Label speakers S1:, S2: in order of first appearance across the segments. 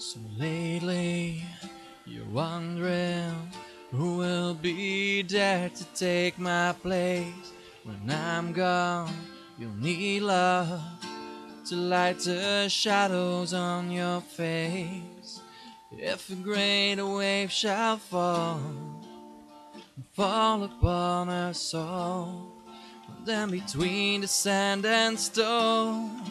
S1: So lately, you're wondering who will be there to take my place when I'm gone. You'll need love to light the shadows on your face. If a great wave shall fall, fall upon us all, then between the sand and stone,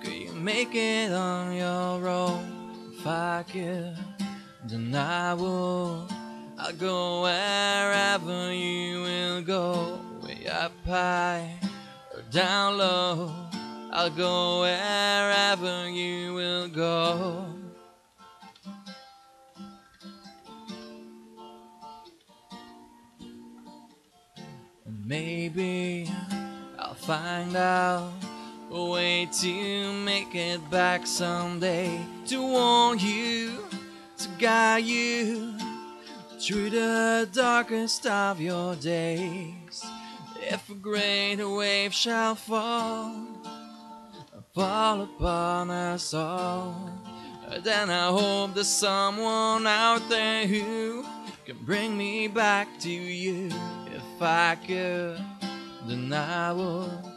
S1: could you make it on your own? If I could, then I would. I'll go wherever you will go, way up high or down low. I'll go wherever you will go. Maybe I'll find out way to make it back someday to warn you, to guide you through the darkest of your days. If a great wave shall fall, fall upon us all, then I hope there's someone out there who can bring me back to you. If I could, then I would.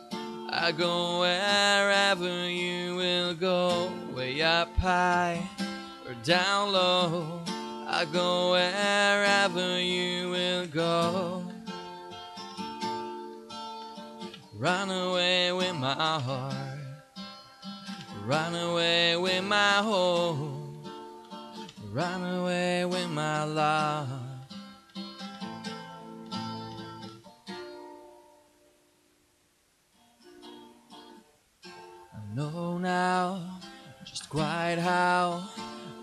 S1: I go wherever you will go, way up high or down low. I go wherever you will go. Run away with my heart, run away with my hope, run away with my love. Know now just quite how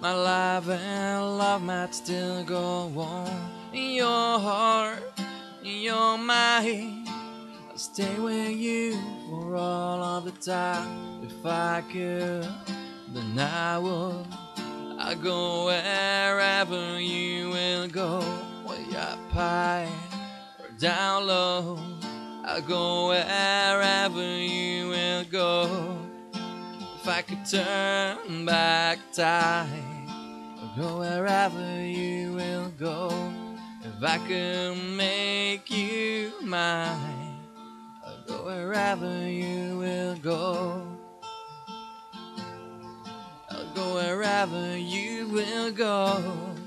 S1: my life and love might still go on in your heart, in your mind. I'll stay with you for all of the time. If I could, then I would. I go wherever you will go, way up high or down low. I go wherever you will go. If I could turn back time, I'd go wherever you will go. If I could make you mine, I'd go wherever you will go. I'll go wherever you will go.